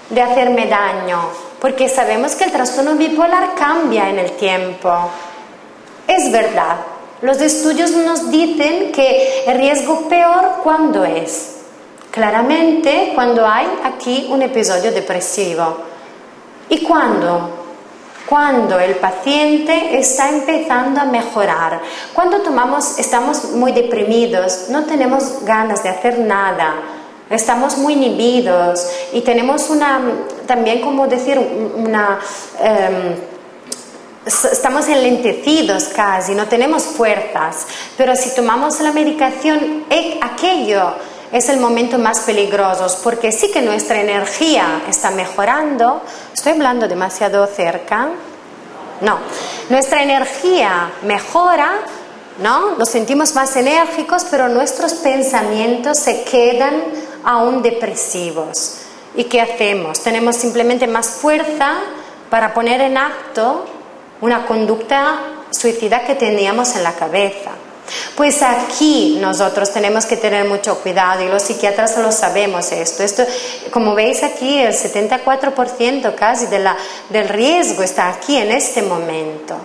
de hacerme daño, porque sabemos que el trastorno bipolar cambia en el tiempo. Es verdad, los estudios nos dicen que el riesgo peor cuando es. Claramente cuando hay aquí un episodio depresivo. ¿Y cuándo? cuando el paciente está empezando a mejorar, cuando tomamos, estamos muy deprimidos, no tenemos ganas de hacer nada, estamos muy inhibidos y tenemos una, también como decir, una... Em, estamos enlentecidos casi, no tenemos fuerzas, pero si tomamos la medicación, e, aquello es el momento más peligroso porque sí que nuestra energía está mejorando. Estoy hablando demasiado cerca. No, nuestra energía mejora, ¿no? Nos sentimos más enérgicos, pero nuestros pensamientos se quedan aún depresivos. ¿Y qué hacemos? Tenemos simplemente más fuerza para poner en acto una conducta suicida que teníamos en la cabeza. Pues aquí nosotros tenemos que tener mucho cuidado y los psiquiatras lo sabemos esto. esto como veis aquí, el 74% casi de del riesgo está aquí en este momento,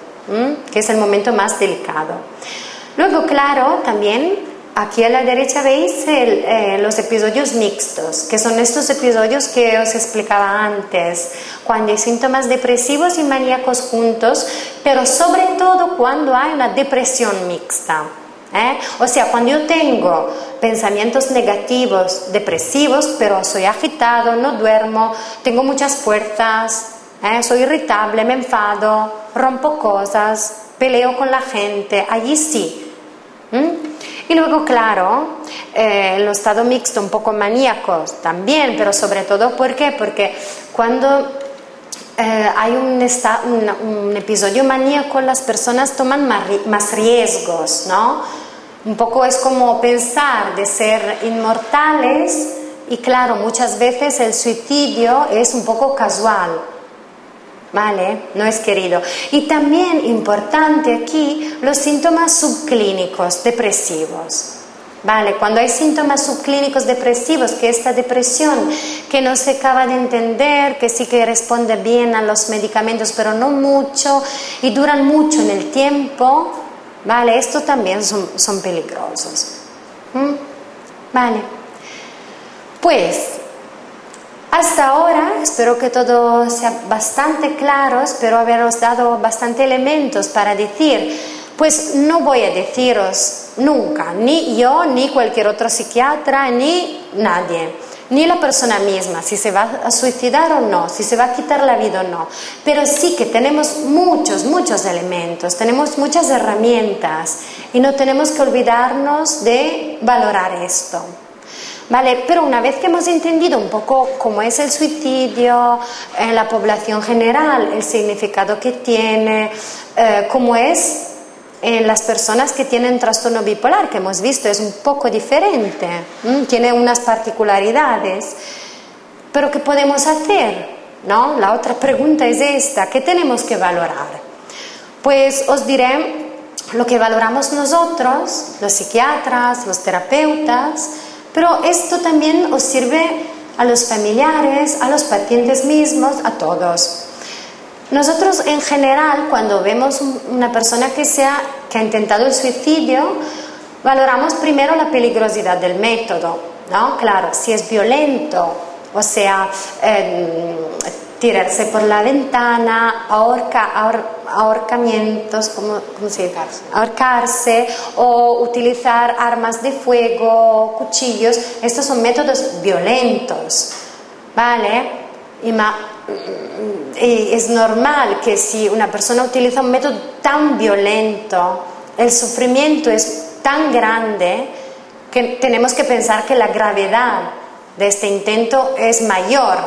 que es el momento más delicado. Luego, claro, también Aquí a la derecha veis eh, los episodios mixtos, que son estos episodios que os explicaba antes, cuando hay síntomas depresivos y maníacos juntos, pero sobre todo cuando hay una depresión mixta. ¿eh? O sea, cuando yo tengo pensamientos negativos, depresivos, pero soy agitado, no duermo, tengo muchas fuerzas, ¿eh? soy irritable, me enfado, rompo cosas, peleo con la gente, allí sí. Y luego, claro, eh, el estado mixto, un poco maníaco también, pero sobre todo, ¿por qué? Porque cuando eh, hay un, un, episodio maníaco, las personas toman más riesgos, ¿no? Un poco es como pensar de ser inmortales y claro, muchas veces el suicidio es un poco casual, ¿vale? No es querido. Y también importante aquí los síntomas subclínicos depresivos. Vale, cuando hay síntomas subclínicos depresivos, que esta depresión que no se acaba de entender, que sí que responde bien a los medicamentos, pero no mucho y duran mucho en el tiempo, vale, esto también son, son peligrosos. Vale, pues hasta ahora espero que todo sea bastante claro, espero haberos dado bastante elementos para decir, pues no voy a deciros nunca, ni yo, ni cualquier otro psiquiatra, ni nadie, ni la persona misma, si se va a suicidar o no, si se va a quitar la vida o no. Pero sí que tenemos muchos, muchos elementos, tenemos muchas herramientas y no tenemos que olvidarnos de valorar esto. Vale, pero una vez que hemos entendido un poco cómo es el suicidio en la población general, el significado que tiene, eh, cómo es en las personas que tienen trastorno bipolar, que hemos visto es un poco diferente, tiene unas particularidades, pero ¿qué podemos hacer? ¿No? La otra pregunta es esta, ¿qué tenemos que valorar? Pues os diré lo que valoramos nosotros, los psiquiatras, los terapeutas, pero esto también os sirve a los familiares, a los pacientes mismos, a todos. Nosotros en general, cuando vemos una persona que, sea, que ha intentado el suicidio, valoramos primero la peligrosidad del método, ¿no? Claro, si es violento, o sea, eh, tirarse por la ventana, ahorca, ahorcamientos, ¿cómo, se dice? Ahorcarse o utilizar armas de fuego, cuchillos. Estos son métodos violentos, ¿vale? Y, es normal que si una persona utiliza un método tan violento, el sufrimiento es tan grande que tenemos que pensar que la gravedad de este intento es mayor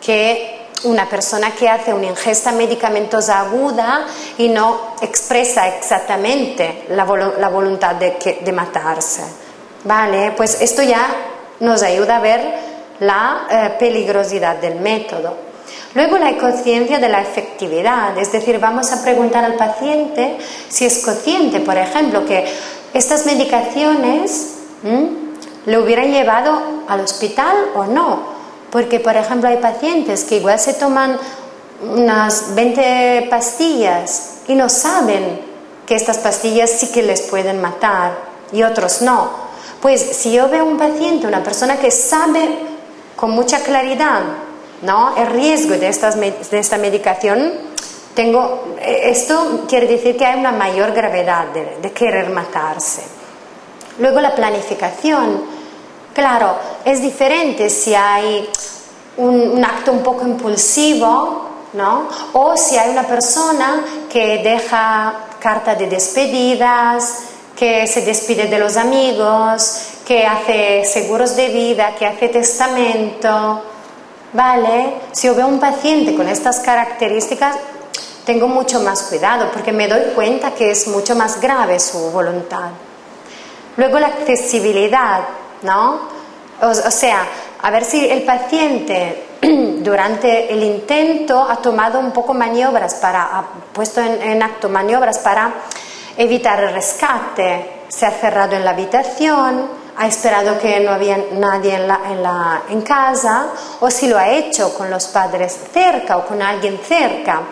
que una persona que hace una ingesta medicamentosa aguda y no expresa exactamente la, voluntad de, matarse. ¿Vale? Pues esto ya nos ayuda a ver la eh, peligrosidad del método. Luego la conciencia de la efectividad, es decir, vamos a preguntar al paciente si es consciente, por ejemplo, que estas medicaciones le hubieran llevado al hospital o no. Porque, por ejemplo, hay pacientes que igual se toman unas 20 pastillas y no saben que estas pastillas sí que les pueden matar y otros no. Pues si yo veo un paciente, una persona que sabe con mucha claridad ¿no? el riesgo de, estas, de esta medicación, tengo, eh, esto quiere decir que hay una mayor gravedad de querer matarse. Luego la planificación. Claro, es diferente si hay un, acto un poco impulsivo, ¿no? O si hay una persona que deja carta de despedidas, que se despide de los amigos, que hace seguros de vida, que hace testamento, ¿vale? Si yo veo un paciente con estas características, tengo mucho más cuidado porque me doy cuenta que es mucho más grave su voluntad. Luego la accesibilidad, ¿no? O, sea, a ver si el paciente durante el intento ha tomado un poco maniobras para, ha puesto en, acto maniobras para evitar el rescate, se ha cerrado en la habitación, ha esperado que no había nadie en, la, en, casa, o si lo ha hecho con los padres cerca o con alguien cerca.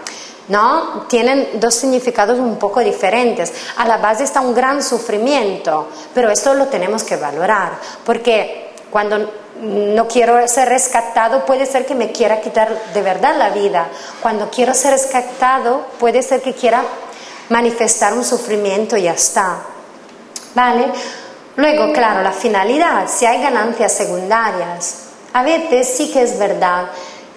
¿No? Tienen dos significados un poco diferentes. A la base está un gran sufrimiento, pero esto lo tenemos que valorar, porque cuando no quiero ser rescatado, puede ser que me quiera quitar de verdad la vida. Cuando quiero ser rescatado, puede ser que quiera manifestar un sufrimiento y ya está. ¿Vale? Luego, claro, la finalidad, si hay ganancias secundarias. A veces sí que es verdad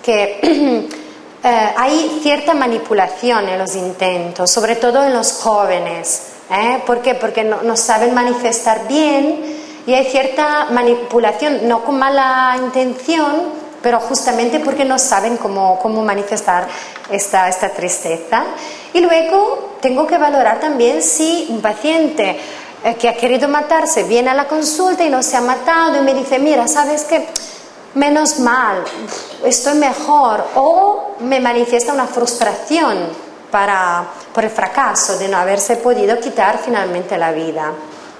que eh, hay cierta manipulación en los intentos, sobre todo en los jóvenes. ¿eh? ¿Por qué? Porque no saben manifestar bien y hay cierta manipulación, no con mala intención, pero justamente porque no saben cómo, cómo manifestar esta, esta tristeza. Y luego tengo que valorar también si un paciente eh, que ha querido matarse viene a la consulta y no se ha matado y me dice, mira, ¿sabes qué? Menos mal, estoy mejor. O me manifiesta una frustración para, por el fracaso de no haberse podido quitar finalmente la vida.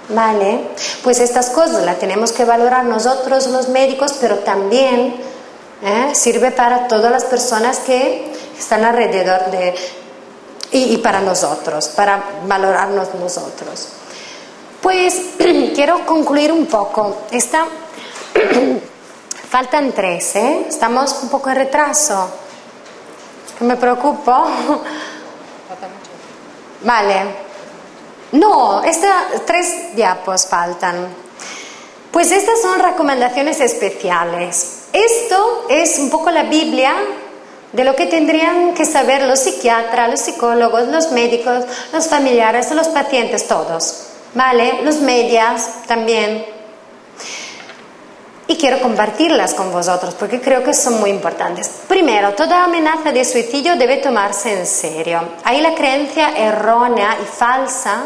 ¿Vale? Pues estas cosas las tenemos que valorar nosotros los médicos, pero también ¿eh? sirve para todas las personas que están alrededor de... Y, para nosotros, para valorarnos nosotros. Pues quiero concluir un poco. Esta, faltan tres, ¿eh? Estamos un poco en retraso. Me preocupo. Vale. No, estas tres diapos faltan. Pues estas son recomendaciones especiales. Esto es un poco la Biblia de lo que tendrían que saber los psiquiatras, los psicólogos, los médicos, los familiares, los pacientes, todos. ¿Vale? Los medias también y quiero compartirlas con vosotros porque creo que son muy importantes. Primero, toda amenaza de suicidio debe tomarse en serio. Hay la creencia errónea y falsa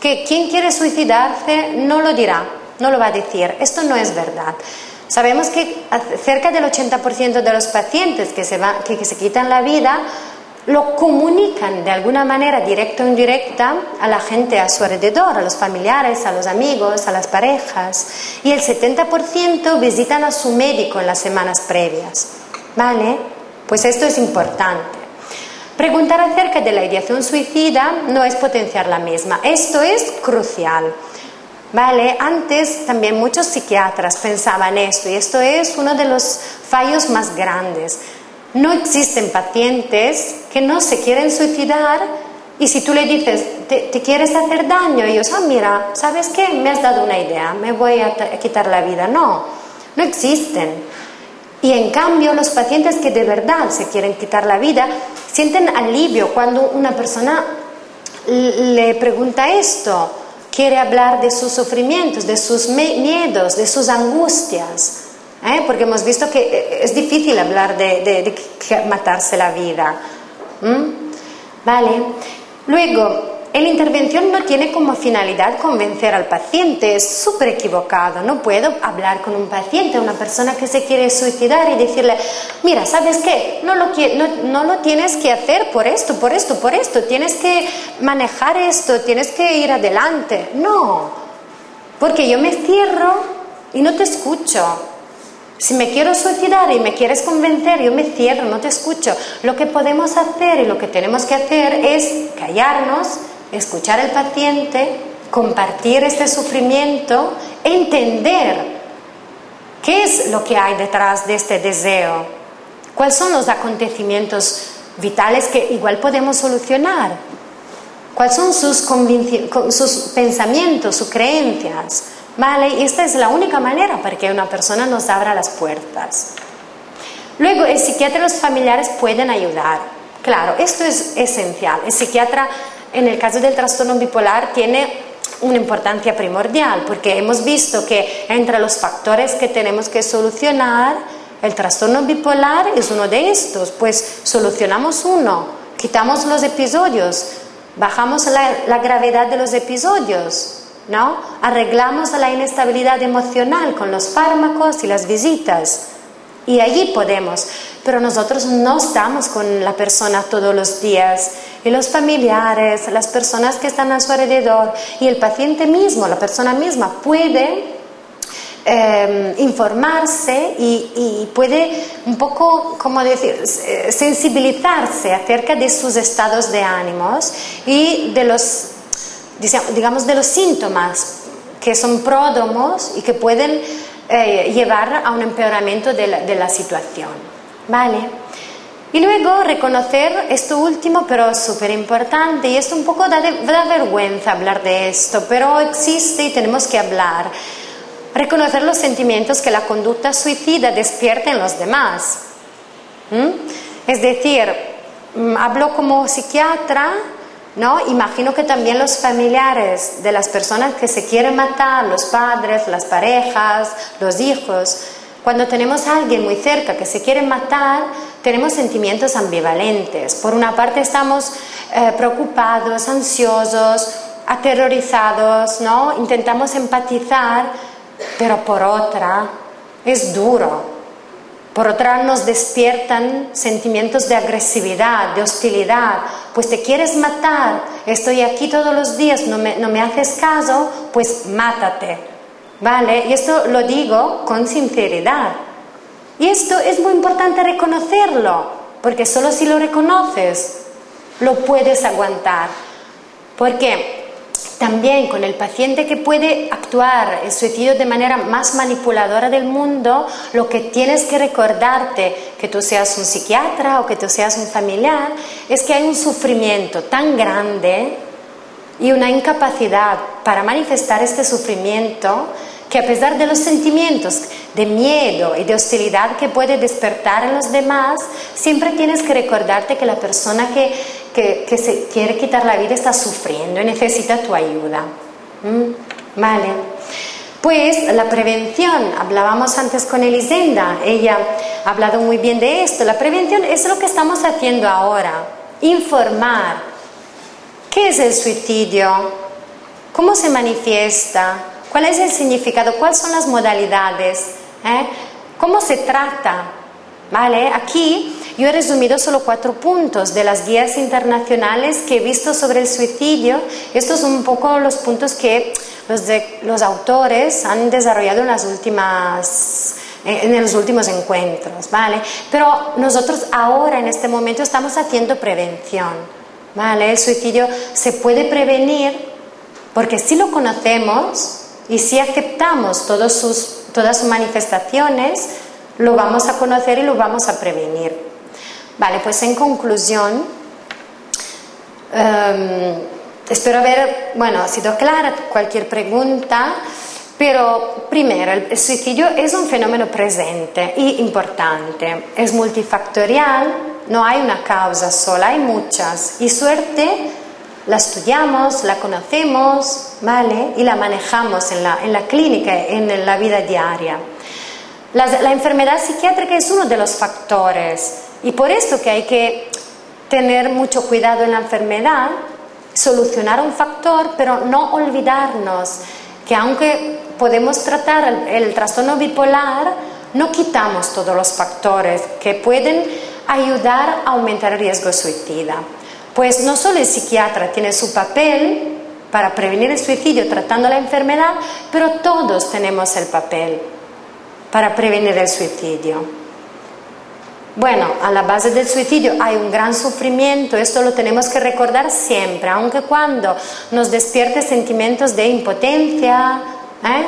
que quien quiere suicidarse no lo dirá, no lo va a decir. Esto no es verdad. Sabemos que cerca del 80% de los pacientes que se, que se quitan la vida lo comunican de alguna manera, directa o indirecta, a la gente a su alrededor, a los familiares, a los amigos, a las parejas. Y el 70% visitan a su médico en las semanas previas. ¿Vale? Pues esto es importante. Preguntar acerca de la ideación suicida no es potenciar la misma. Esto es crucial. ¿Vale? Antes también muchos psiquiatras pensaban esto y esto es uno de los fallos más grandes no existen pacientes que no se quieren suicidar y si tú le dices, ¿te, quieres hacer daño? Ellos, ah, mira, ¿sabes qué? Me has dado una idea, me voy a, quitar la vida. No, no existen. Y en cambio, los pacientes que de verdad se quieren quitar la vida sienten alivio cuando una persona le pregunta esto. quiere hablar de sus sufrimientos, de sus miedos, de sus angustias. ¿Eh? Porque hemos visto que eh, es difícil hablar de, matarse la vida. ¿Vale? Luego, la intervención no tiene como finalidad convencer al paciente, es súper equivocado. No puedo hablar con un paciente, una persona que se quiere suicidar y decirle, mira, ¿sabes qué? No lo, no, lo tienes que hacer por esto, por esto, por esto, tienes que manejar esto, tienes que ir adelante. No, porque yo me cierro y no te escucho. Si me quiero suicidar y me quieres convencer, yo me cierro, no te escucho. Lo que podemos hacer y lo que tenemos que hacer es callarnos escuchar al paciente, compartir este sufrimiento, entender qué es lo que hay detrás de este deseo, cuáles son los acontecimientos vitales que igual podemos solucionar, cuáles son sus, sus pensamientos, sus creencias. ¿Vale? Y esta es la única manera para que una persona nos abra las puertas. Luego, el psiquiatra y los familiares pueden ayudar. Claro, esto es esencial. El psiquiatra en el caso del trastorno bipolar tiene una importancia primordial porque hemos visto que entre los factores que tenemos que solucionar, el trastorno bipolar es uno de estos, pues solucionamos uno, quitamos los episodios, bajamos la, gravedad de los episodios, ¿no? Arreglamos la inestabilidad emocional con los fármacos y las visitas. Y allí podemos, pero nosotros no estamos con la persona todos los días y los familiares, las personas que están a su alrededor y el paciente mismo, la persona misma puede em, informarse y, puede un poco, como decir, sensibilizarse acerca de sus estados de ánimos y de los, digamos, de los síntomas que son pródomos y que pueden eh, llevar a un empeoramiento de la, de la situación. ¿Vale? Y luego reconocer esto último, pero súper importante, y esto un poco da, vergüenza hablar de esto, pero existe y tenemos que hablar. Reconocer los sentimientos que la conducta suicida despierta en los demás. Es decir, mm, hablo como psiquiatra, ¿no? Imagino que también los familiares de las personas que se quieren matar, los padres, las parejas, los hijos, cuando tenemos a alguien muy cerca que se quiere matar, tenemos sentimientos ambivalentes. Por una parte estamos eh, preocupados, ansiosos, aterrorizados, ¿no? Intentamos empatizar, pero por otra es duro. Por otra nos despiertan sentimientos de agresividad, de hostilidad. Pues te quieres matar, estoy aquí todos los días, no me, no me haces caso, pues mátate. ¿Vale? Y esto lo digo con sinceridad. Y esto es muy importante reconocerlo, porque solo si lo reconoces, lo puedes aguantar. Porque también con el paciente que puede actuar el suicidio de manera más manipuladora del mundo, lo que tienes que recordarte, que tú seas un psiquiatra o que tú seas un familiar, es que hay un sufrimiento tan grande y una incapacidad para manifestar este sufrimiento que a pesar de los sentimientos de miedo y de hostilidad que puede despertar en los demás, siempre tienes que recordarte que la persona que, que, se quiere quitar la vida está sufriendo y necesita tu ayuda. ¿Mm? Vale. Pues la prevención, hablábamos antes con Elisenda, ella ha hablado muy bien de esto, la prevención es lo que estamos haciendo ahora, informar. ¿Qué es el suicidio? ¿Cómo se manifiesta? ¿Cuál es el significado? ¿Cuáles son las modalidades? ¿Eh? ¿Cómo se trata? ¿Vale? Aquí yo he resumido solo cuatro puntos de las guías internacionales que he visto sobre el suicidio. Estos son un poco los puntos que los, los autores han desarrollado en las últimas en los últimos encuentros, ¿vale? Pero nosotros ahora en este momento estamos haciendo prevención, ¿vale? El suicidio se puede prevenir porque si lo conocemos, y si aceptamos todos sus, todas sus manifestaciones, lo vamos a conocer y lo vamos a prevenir. Vale, pues en conclusión, em, espero haber, bueno, sido clara cualquier pregunta, pero primero, el suicidio es un fenómeno presente y importante, es multifactorial, no hay una causa sola, hay muchas, y suerte la estudiamos, la conocemos, ¿vale? Y la manejamos en la, en la clínica, en la vida diaria. La, la, enfermedad psiquiátrica es uno de los factores y por eso que hay que tener mucho cuidado en la enfermedad, solucionar un factor, pero no olvidarnos que aunque podemos tratar el, el trastorno bipolar, no quitamos todos los factores que pueden ayudar a aumentar el riesgo suicida. Pues no solo el psiquiatra tiene su papel para prevenir el suicidio tratando la enfermedad, pero todos tenemos el papel para prevenir el suicidio. Bueno, a la base del suicidio hay un gran sufrimiento, esto lo tenemos que recordar siempre, aunque cuando nos despierte sentimientos de impotencia ¿eh?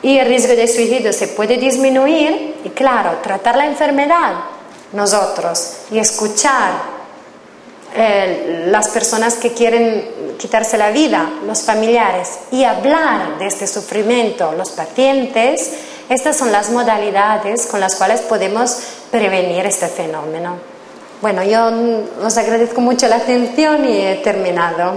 y el riesgo de suicidio se puede disminuir, y claro, tratar la enfermedad nosotros y escuchar eh, las personas que quieren quitarse la vida, los familiares, y hablar de este sufrimiento, los pacientes, estas son las modalidades con las cuales podemos prevenir este fenómeno. Bueno, yo os agradezco mucho la atención y he terminado.